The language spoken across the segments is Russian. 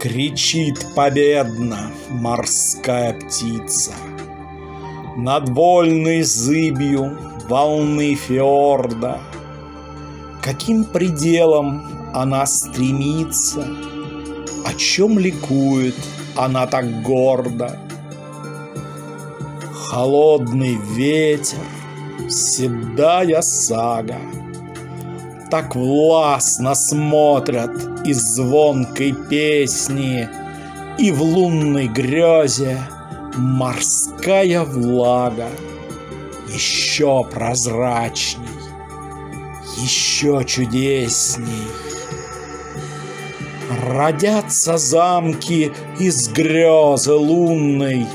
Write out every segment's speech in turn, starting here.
Кричит победно морская птица Над вольной зыбью волны фьорда. Каким пределом она стремится, О чем ликует она так гордо. Холодный ветер, седая сага — так властно смотрят из звонкой песни, И в лунной грезе морская влага Еще прозрачней, еще чудесней. Родятся замки из грезы лунной,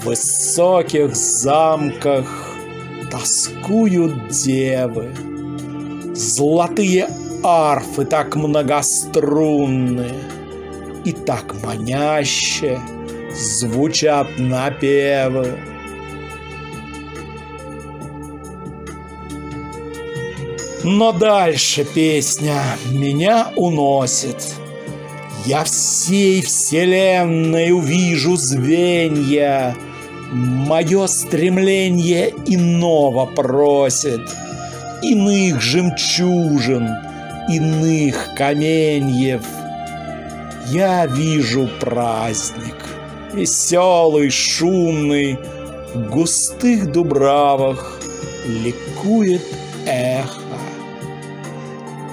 В высоких замках тоскуют девы — Золотые арфы так многострунные И так маняще звучат напевы. Но дальше песня меня уносит. Я всей вселенной увижу звенья, Мое стремление иного просит — иных жемчужин, иных каменьев. Я вижу праздник, веселый, шумный, в густых дубравах ликует эхо.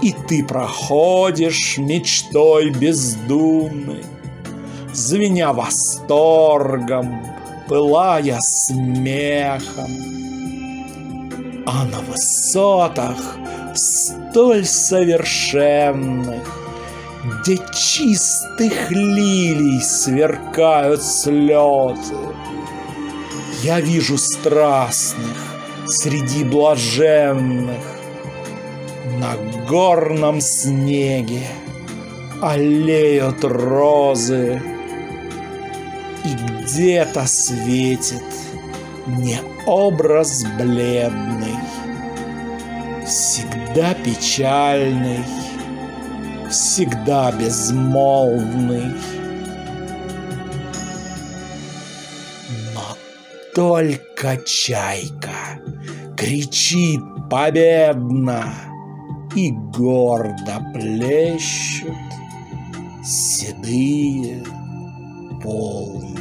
И ты проходишь мечтой бездумной, Звеня восторгом, пылая смехом а на высотах столь совершенных, где чистых лилий сверкают слезы. Я вижу страстных среди блаженных на горном снеге олеют розы, и где-то светит не образ бледный, Всегда печальный, всегда безмолвный. Но только чайка кричит победно И гордо плещут седые полные